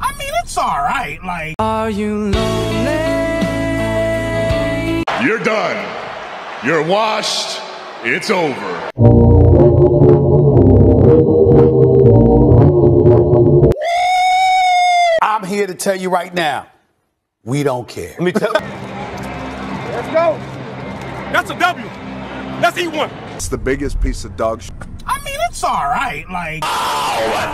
I mean, it's all right. Like, Are you lonely? You're done. You're washed. It's over. I'm here to tell you right now, we don't care. Let me tell let's go. That's a W. Let's eat one. It's the biggest piece of dog shit. I mean, it's all right. Like, oh,